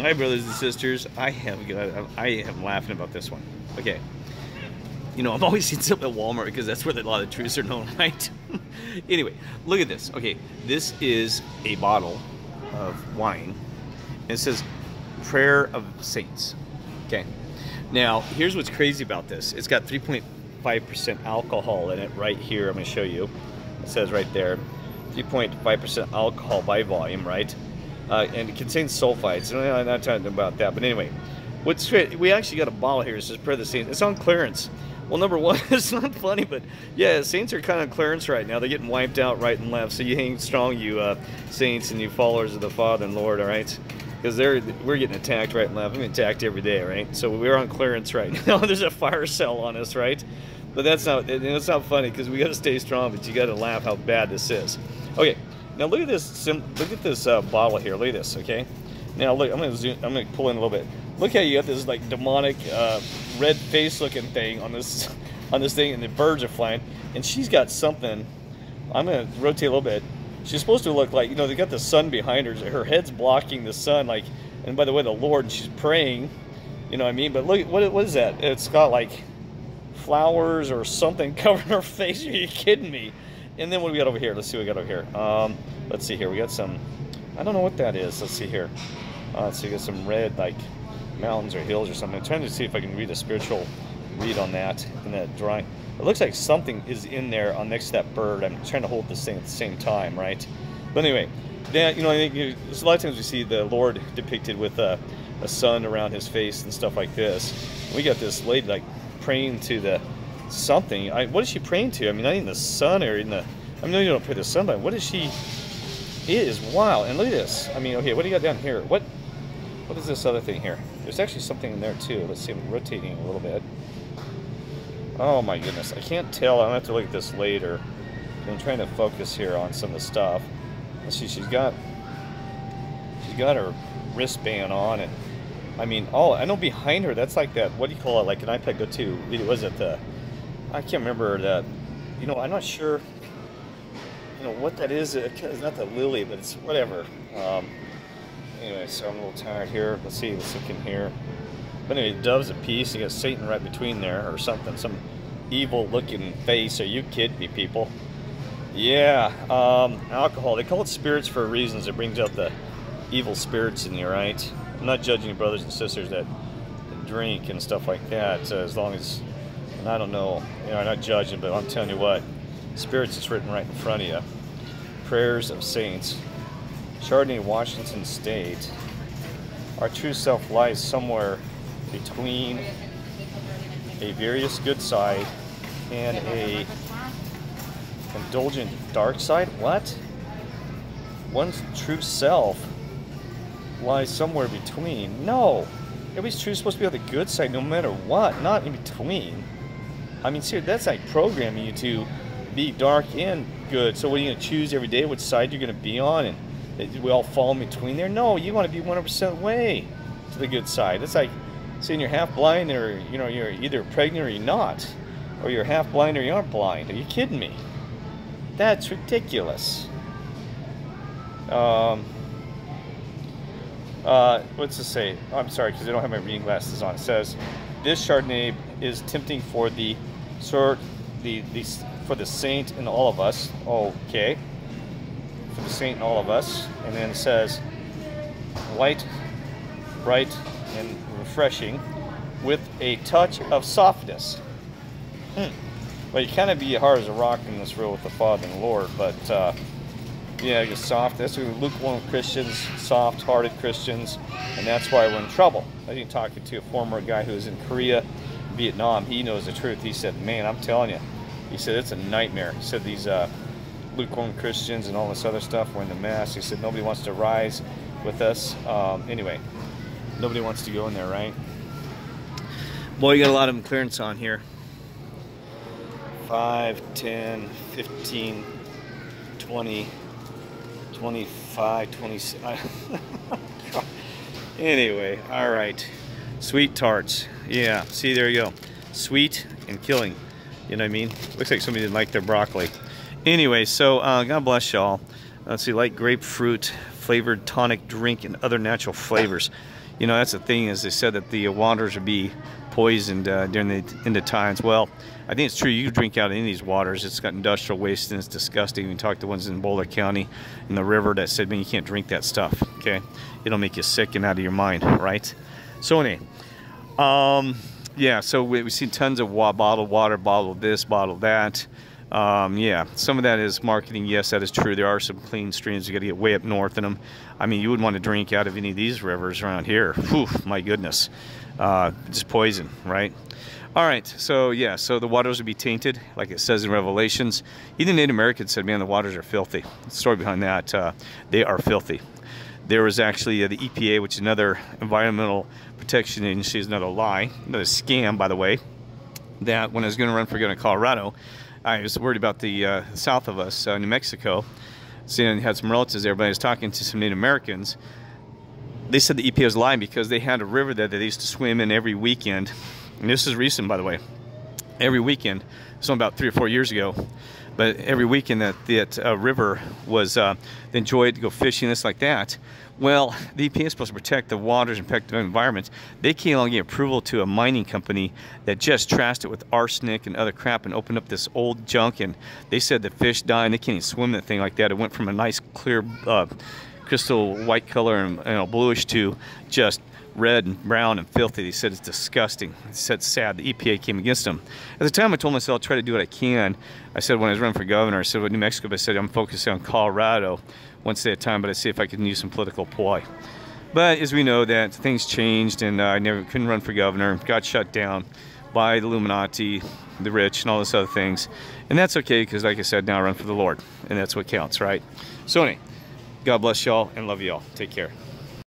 Hi, brothers and sisters. I have I am laughing about this one. Okay. You know, I've always seen stuff at Walmart because that's where a lot of truths are known, right? anyway, look at this. Okay, this is a bottle of wine. And It says Prayer of Saints. Okay. Now, here's what's crazy about this. It's got 3.5% alcohol in it right here. I'm going to show you. It says right there 3.5% alcohol by volume, right? Uh, and it contains sulfites. I'm not talking about that, but anyway, what's we actually got a bottle here. It says Saints. It's on clearance. Well, number one, it's not funny, but yeah, Saints are kind of clearance right now. They're getting wiped out right and left. So you hang strong, you uh, Saints and you followers of the Father and Lord, all right? Because they're we're getting attacked right and left. I'm attacked every day, right? So we're on clearance right now. There's a fire cell on us, right? But that's not it's not funny because we got to stay strong. But you got to laugh how bad this is. Okay, now look at this. Look at this uh, bottle here. Look at this. Okay. Now look, I'm gonna zoom, I'm gonna pull in a little bit. Look how you got this like demonic uh, red face looking thing on this on this thing, and the birds are flying. And she's got something. I'm gonna rotate a little bit. She's supposed to look like you know they got the sun behind her. Her head's blocking the sun. Like, and by the way, the Lord, she's praying. You know what I mean? But look, what what is that? It's got like flowers or something covering her face. Are you kidding me? And then what do we got over here? Let's see what we got over here. Um, let's see here. We got some. I don't know what that is. Let's see here. Uh, see. We got some red like mountains or hills or something. I'm trying to see if I can read a spiritual read on that in that drawing. It looks like something is in there on next to that bird. I'm trying to hold this thing at the same time, right? But anyway, then you know, I think you, a lot of times we see the Lord depicted with a, a sun around his face and stuff like this. We got this lady like praying to the something. I, what is she praying to? I mean, not even the sun or in the. I mean, you don't pray to the sun, but what is she? It is wild. And look at this. I mean, okay, what do you got down here? What? What is this other thing here? There's actually something in there too. Let's see. I'm rotating a little bit. Oh my goodness, I can't tell. I'm gonna have to look at this later. I'm trying to focus here on some of the stuff. Let's see, she's got she's got her wristband on, and I mean, oh, I know behind her. That's like that. What do you call it? Like an iPad Go 2. Was it the? I can't remember that. You know, I'm not sure. You know what that is? It's not the lily, but it's whatever. Um, anyway, so I'm a little tired here. Let's see. Let's look in here. But anyway, doves a peace. You got Satan right between there, or something. Some evil-looking face. Are you kidding me, people? Yeah, um, alcohol. They call it spirits for reasons. It brings out the evil spirits in you, right? I'm not judging brothers and sisters that drink and stuff like that. Uh, as long as, and I don't know, you know, I'm not judging, but I'm telling you what, spirits is written right in front of you. Prayers of saints. Chardonnay, Washington State. Our true self lies somewhere between a various good side and a indulgent dark side? What? One's true self lies somewhere between. No! Everybody's true supposed to be on the good side no matter what, not in between. I mean, seriously, that's like programming you to be dark and good. So what are you going to choose every day which side you're going to be on and we all fall in between there? No, you want to be 100% way to the good side. It's like saying you're half blind or you know you're either pregnant or you're not or you're half blind or you aren't blind are you kidding me that's ridiculous um, uh, what's it say i'm sorry because i don't have my reading glasses on it says this chardonnay is tempting for the sort the, the for the saint in all of us okay for the saint in all of us and then it says light bright and refreshing with a touch of softness. Hmm. Well, you kind of be hard as a rock in this world with the Father and Lord, but uh, yeah, you're soft. That's lukewarm Christians, soft-hearted Christians, and that's why we're in trouble. I been talking to a former guy who was in Korea, Vietnam. He knows the truth. He said, "Man, I'm telling you," he said it's a nightmare. He said these uh, lukewarm Christians and all this other stuff were in the mess. He said nobody wants to rise with us. Um, anyway, nobody wants to go in there, right? Boy, you got a lot of clearance on here. 5, 10, 15, 20, 25, 26. anyway, all right. Sweet tarts. Yeah, see, there you go. Sweet and killing. You know what I mean? Looks like somebody didn't like their broccoli. Anyway, so uh, God bless y'all. Let's see, light grapefruit, flavored tonic drink and other natural flavors. You know, that's the thing is they said that the waters would be poisoned uh, during the end of times. Well, I think it's true. You drink out of any of these waters. It's got industrial waste and it's disgusting. We talked to ones in Boulder County in the river that said, man, you can't drink that stuff. Okay, it'll make you sick and out of your mind, right? So anyway, um, yeah. So we, have seen tons of bottled water, bottled this, bottled that. Um, yeah, some of that is marketing. Yes, that is true. There are some clean streams. You got to get way up north in them. I mean, you wouldn't want to drink out of any of these rivers around here. Whew, my goodness, uh, just poison, right? All right, so yeah, so the waters would be tainted, like it says in Revelations. Even Native Americans said, "Man, the waters are filthy." The story behind that, uh, they are filthy. There was actually uh, the EPA, which is another environmental protection agency, is another lie, another scam, by the way. That when I was going to run for governor of Colorado, I was worried about the uh, south of us, uh, New Mexico. Seeing had some relatives there, but I was talking to some Native Americans. They said the EPA was lying because they had a river there that they used to swim in every weekend. And this is recent, by the way. Every weekend, so about three or four years ago, but every weekend that that uh, river was uh, enjoyed to go fishing, this like that. Well, the EPA is supposed to protect the waters and protect the environment. They can't only get approval to a mining company that just trashed it with arsenic and other crap and opened up this old junk. And they said the fish died and they can't even swim that thing like that. It went from a nice clear uh, crystal white color and you know, bluish to just red and brown and filthy. They said it's disgusting. He said sad. The EPA came against him. At the time, I told myself I'll try to do what I can. I said when I was running for governor, I said with New Mexico, but I said I'm focusing on Colorado once at a time, but I see if I can use some political ploy. But as we know, that things changed, and uh, I never couldn't run for governor. Got shut down by the Illuminati, the rich, and all those other things. And that's okay because, like I said, now I run for the Lord, and that's what counts, right? So anyway, God bless y'all and love y'all. Take care.